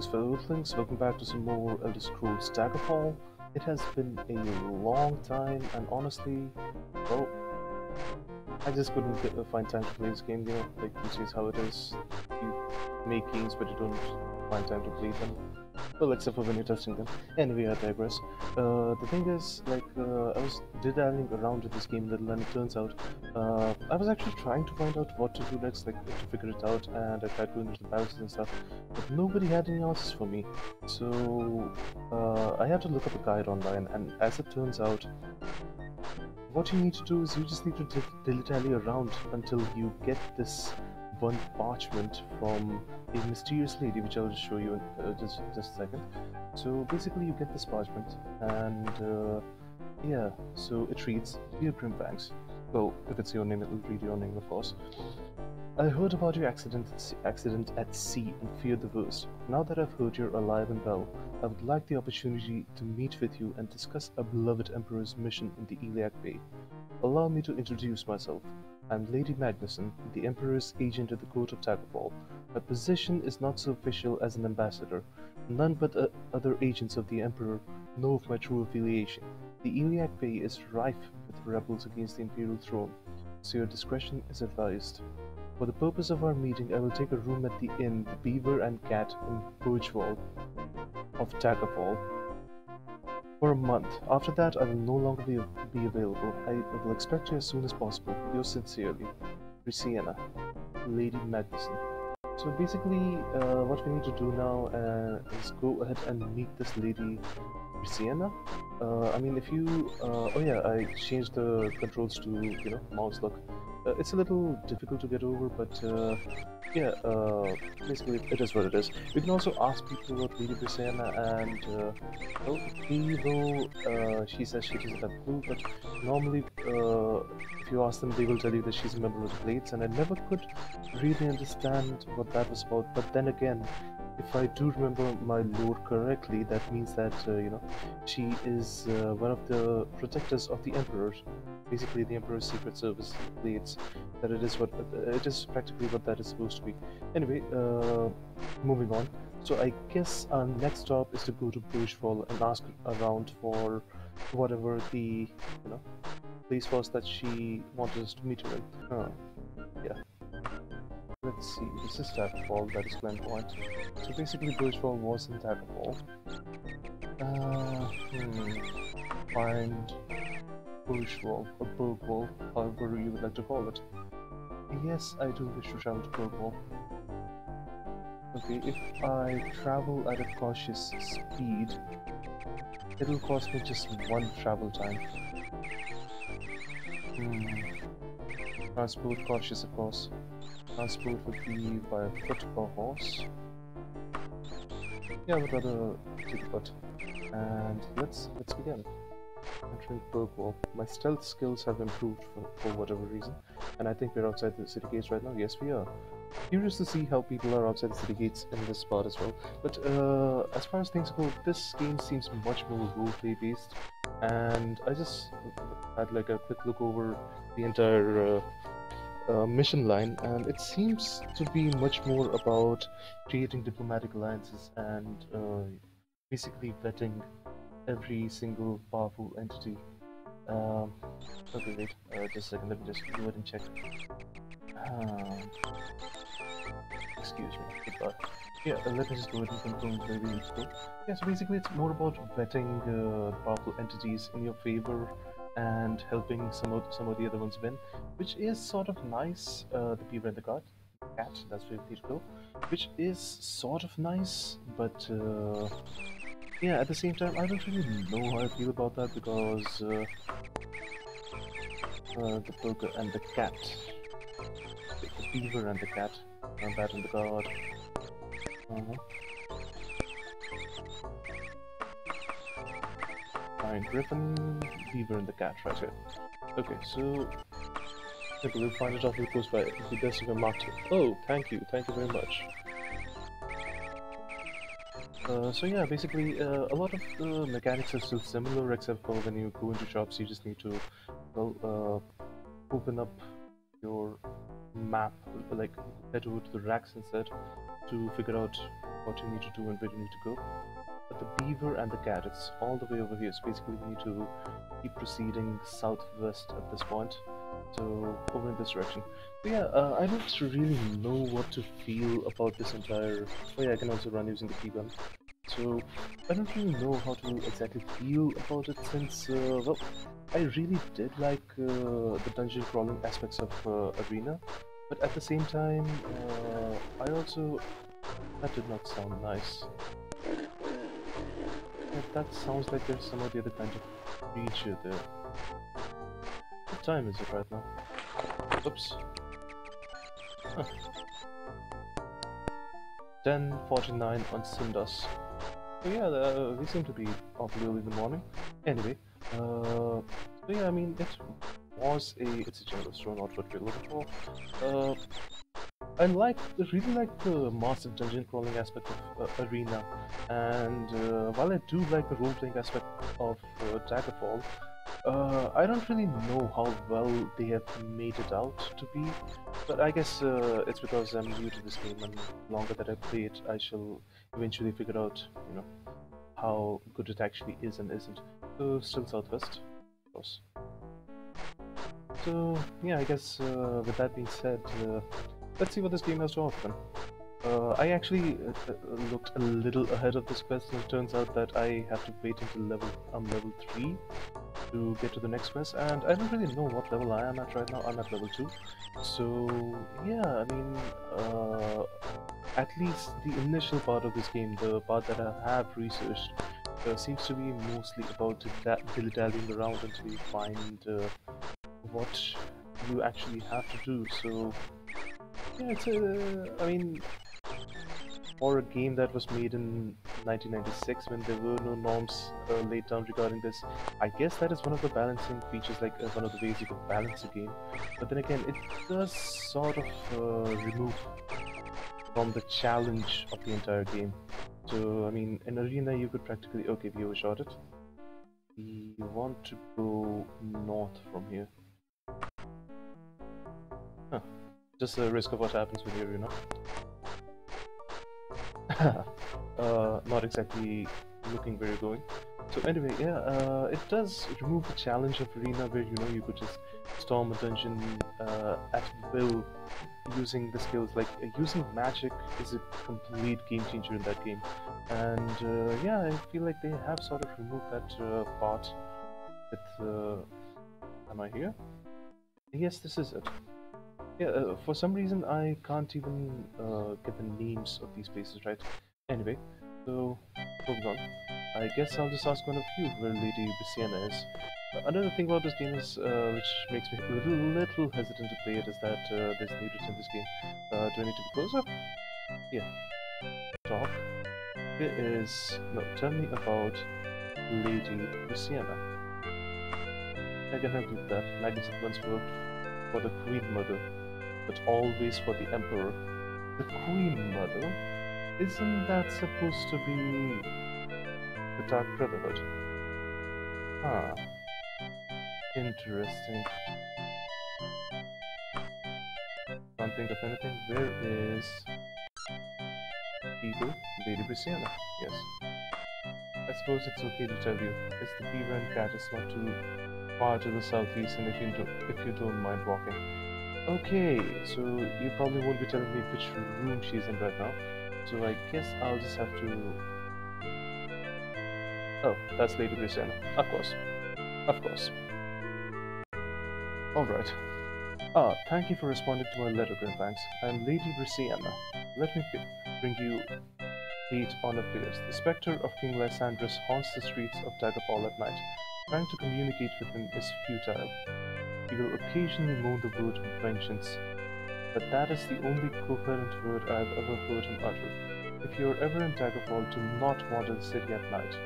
Greetings fellow Earthlings, welcome back to some more Elder Scrolls Daggerfall. It has been a long time and honestly, well, I just couldn't get, uh, find time to play this game, you know, like this is how it is. You make games but you don't find time to play them. Well, except for when you're testing them. Anyway, I digress. Uh, the thing is, like, uh, I was diddling around with this game a little, and it turns out uh, I was actually trying to find out what to do next, like, to figure it out, and I tried going into the battles and stuff, but nobody had any answers for me. So, uh, I had to look up a guide online, and as it turns out, what you need to do is you just need to dilly-dally around until you get this one parchment from a mysterious lady, which I'll show you in uh, just just a second. So basically, you get this parchment, and uh, yeah, so it reads, "Dear Grimfangs." Well, if it's your name, it'll read your name, of course. I heard about your accident accident at sea and feared the worst. Now that I've heard you're alive and well, I would like the opportunity to meet with you and discuss our beloved Emperor's mission in the Iliac Bay. Allow me to introduce myself. I'm Lady Magnussen, the Emperor's agent at the court of Daggerfall. My position is not so official as an ambassador. None but uh, other agents of the Emperor know of my true affiliation. The Iliac Bay is rife with rebels against the Imperial throne, so your discretion is advised. For the purpose of our meeting, I will take a room at the inn, the Beaver and Cat in Birchwall of Daggerfall for a month. After that, I will no longer be, be available. I will expect you as soon as possible. Yours sincerely, Brisienna, Lady Magnussen. So basically, uh, what we need to do now uh, is go ahead and meet this lady, Brisienna. Uh, I mean, if you... Uh, oh yeah, I changed the controls to, you know, mouse look. Uh, it's a little difficult to get over, but uh, yeah, uh, basically it is what it is. You can also ask people about Lady Brisienna, and uh, well, even though she says she doesn't have clue, but normally if you ask them, they will tell you that she's a member of the Blades, and I never could really understand what that was about. But then again, if I do remember my lore correctly, that means that uh, you know she is uh, one of the protectors of the Emperor. Basically, the Emperor's secret service leads. That it is what uh, it is practically what that is supposed to be. Anyway, uh, moving on. So I guess our next stop is to go to Birchwall and ask around for whatever the you know place was that she wanted us to meet her in. Uh, yeah. Let's see, this is Daggerfall, that is Glen Point. So basically Birchwall was in Daggerfall. Uh, hmm. Find Birchwall, or Bergwall, however you would like to call it. Yes, I do wish to travel to Bergwall. Okay, if I travel at a cautious speed, it'll cost me just one travel time. Hmm. Transport cautious, of course. Transport would be by foot or horse. Yeah, would rather take foot. And let's let's begin. Entering Bergwall. My stealth skills have improved for, for whatever reason, and I think we're outside the city gates right now. Yes, we are. Curious to see how people are outside the city gates in this spot as well. But uh, as far as things go, this game seems much more roleplay based, and I just had like a quick look over the entire uh, uh, mission line, and it seems to be much more about creating diplomatic alliances and uh, basically vetting every single powerful entity. Um, okay, wait, uh, just a second, let me just go ahead and check. Um, excuse me, goodbye. Yeah, uh, let me just go ahead and confirm where we go. Yeah, so basically it's more about vetting uh, powerful entities in your favor and helping some of some of the other ones win, which is sort of nice. Uh, the beaver and the cat, cat. That's where we need to go, which is sort of nice, but uh, yeah, at the same time, I don't really know how I feel about that because uh, uh the burger and the cat, the beaver and the cat, and that and the god. Uh -huh. Fine, Griffin, Beaver, and the cat right here. Okay, so I we'll find it off really close by. The best mark it. Oh, thank you, thank you very much. Uh, so yeah, basically, uh, a lot of the mechanics are still similar, except for when you go into shops, you just need to, well, uh, open up your map, like head over to the racks and instead, to figure out what you need to do and where you need to go. The beaver and the cat, it's all the way over here. So basically, we need to keep proceeding southwest at this point. So over in this direction. But yeah, uh, I don't really know what to feel about this entire. Oh yeah, I can also run using the key gun. So I don't really know how to exactly feel about it since uh, well, I really did like uh, the dungeon crawling aspects of uh, Arena, but at the same time, uh, I also that did not sound nice. Yeah, that sounds like there's some other kind of creature there. What time is it right now? Oops. Huh. 10.49 on Sundas. So yeah, uh, we seem to be awfully early in the morning. Anyway, uh, so yeah, I mean, it was a, it's a general store, not what we're looking for. Uh, I like, really like the massive dungeon crawling aspect of uh, Arena, and uh, while I do like the role-playing aspect of uh, Daggerfall, uh, I don't really know how well they have made it out to be, but I guess uh, it's because I'm new to this game and longer that I play it, I shall eventually figure out, you know, how good it actually is and isn't. So, still southwest, of course. So, yeah, I guess uh, with that being said, uh, let's see what this game has to offer. Uh, I actually uh, looked a little ahead of this quest and it turns out that I have to wait until level I'm level 3 to get to the next quest and I don't really know what level I am at right now, I'm at level 2. So yeah, I mean, uh, at least the initial part of this game, the part that I have researched, uh, seems to be mostly about dilly-dallying around until you find uh, what you actually have to do. So it's a, I mean, or a game that was made in 1996 when there were no norms uh, laid down regarding this. I guess that is one of the balancing features, like uh, one of the ways you can balance a game. But then again, it does sort of uh, remove from the challenge of the entire game. So, I mean, in Arena you could practically... Okay, we overshot it. We want to go north from here. Just the risk of what happens when you're, you know. uh, not exactly looking where you're going. So anyway, yeah, uh, it does remove the challenge of Arena where you know you could just storm a dungeon uh, at will using the skills. Like uh, using magic is a complete game changer in that game, and uh, yeah, I feel like they have sort of removed that uh, part. With, am I here? Yes, this is it. Yeah, uh, for some reason I can't even uh, get the names of these places right. Anyway, so moving on. I guess I'll just ask one of you where Lady Brisienna is. Uh, another thing about this game is, uh, which makes me a little, little hesitant to play it, is that uh, there's nudity in this game. Uh, do I need to be closer? Yeah. Talk. Here is... No, tell me about Lady Brisienna. I can help with that. Magnus once worked for the Queen Mother but always for the Emperor. The Queen Mother? Isn't that supposed to be the Dark Brotherhood? Ah. Interesting. Can't think of anything. Where is Beaver? Lady Brisienna. Yes. I suppose it's okay to tell you. It's the beaver and cat is not too far to the southeast and if you, do, if you don't mind walking. Okay, so you probably won't be telling me which room she's in right now. So I guess I'll just have to... Oh, that's Lady Brisienna. Of course. Of course. Alright. Ah, thank you for responding to my letter, Grimfangs. I'm Lady Brisienna. Let me bring you eight on affairs. The spectre of King Lysandras haunts the streets of Daggerfall at night. Trying to communicate with him is futile. He will occasionally moan the word vengeance, but that is the only coherent word I have ever heard him utter. If you are ever in Daggerfall, do not wander the city at night.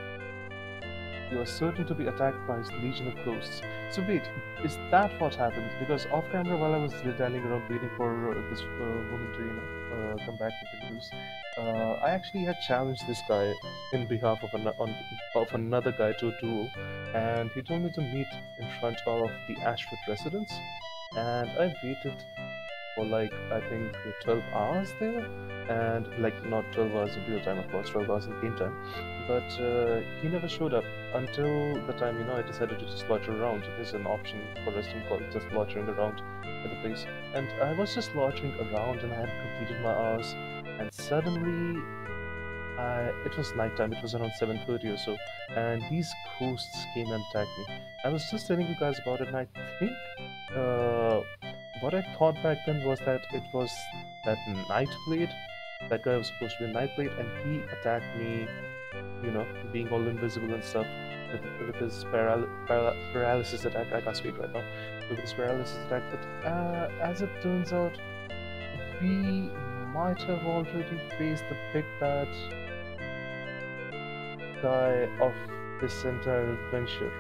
You are certain to be attacked by his legion of ghosts. So wait, is that what happened? Because off camera, while I was dialing around waiting for uh, this uh, woman to, you know, uh, come back with the news, uh, I actually had challenged this guy in behalf of, an on, of another guy to a duel, and he told me to meet in front of the Ashford residence, and I waited for like I think 12 hours there, and like not 12 hours in real time, of course, 12 hours in game time. But uh, he never showed up until the time you know I decided to just loiter around. There's an option for resting called just loitering around at the place, and I was just loitering around, and I had completed my hours, and suddenly. Uh, it was nighttime, it was around 7.30 or so, and these ghosts came and attacked me. I was just telling you guys about it, and I think uh, what I thought back then was that it was that Nightblade. That guy was supposed to be Nightblade, and he attacked me, you know, being all invisible and stuff, with, with his paral paral paralysis attack. I can't speak right now. With his paralysis attack, but uh, as it turns out, we might have already faced the big bad guy of this entire adventure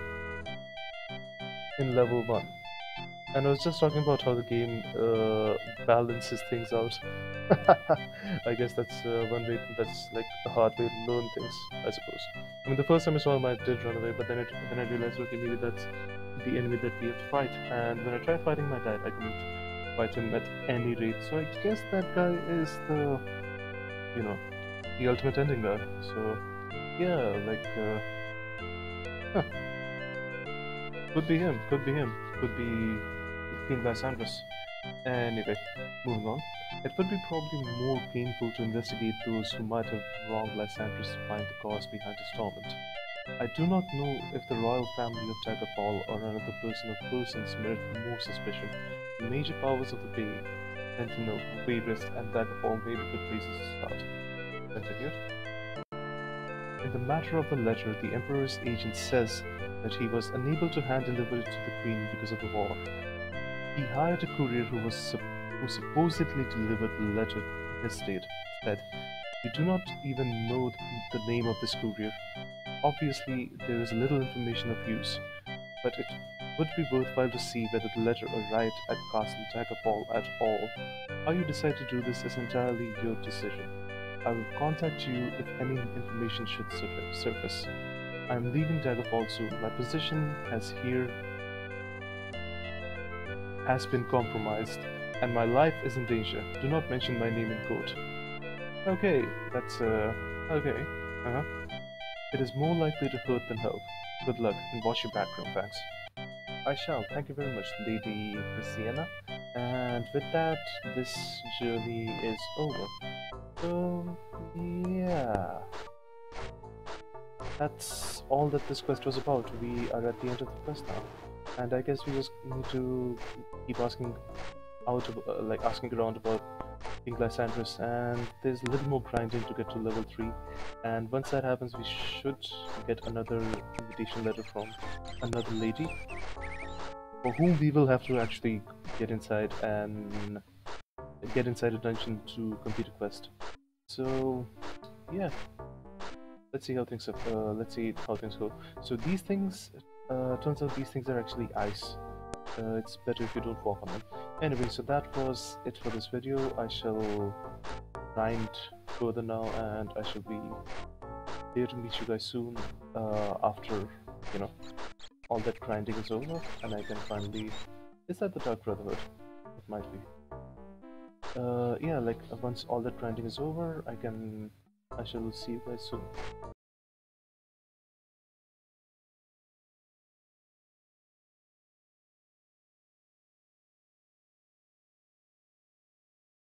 in level 1. And I was just talking about how the game uh, balances things out. I guess that's uh, one way, that's like the hard way to learn things, I suppose. I mean, the first time I saw him, I did run away, but then, it, then I realized, okay, maybe that's the enemy that we have to fight. And when I tried fighting my dad, I couldn't fight him at any rate. So I guess that guy is the, you know, the ultimate ending guy. So, yeah, like, uh, huh. Could be him, could be him, could be King Lysandras. Anyway, moving on. It would be probably more painful to investigate those who might have wronged Lysandras to find the cause behind his torment. I do not know if the royal family of Daggerfall or another person or persons merit more suspicion. The major powers of the Bay, Sentinel, Wayrest, and Daggerfall may be good places to start. Continued. In the matter of the letter, the Emperor's agent says that he was unable to hand deliver it to the Queen because of the war. He hired a courier who was who supposedly delivered the letter in his state. Said, "We do not even know the name of this courier. Obviously, there is little information of use, but it would be worthwhile to see whether the letter arrived at Castle Daggerfall at all. How you decide to do this is entirely your decision. I will contact you if any information should surface. I am leaving Daggerfall soon. My position as here has been compromised, and my life is in danger. Do not mention my name in court. Okay, that's, uh, okay. Uh-huh. It is more likely to hurt than help. Good luck, and watch your background, thanks. I shall, thank you very much, Lady Brisienna. And with that, this journey is over. So, yeah. That's all that this quest was about. We are at the end of the quest now and I guess we just need to keep asking out, uh, like asking around about King Lysandras, and there's a little more grinding to get to level 3, and once that happens we should get another invitation letter from another lady, for whom we will have to actually get inside and get inside a dungeon to complete a quest. So, yeah. Let's see how things uh, let's see how things go. So these things uh, turns out these things are actually ice. Uh, it's better if you don't walk on them. Anyway, so that was it for this video. I shall grind further now and I shall be here to meet you guys soon uh, after, you know, all that grinding is over and I can finally... Is that the Dark Brotherhood? It might be. Uh, yeah, like once all that grinding is over, I can... I shall see you guys soon.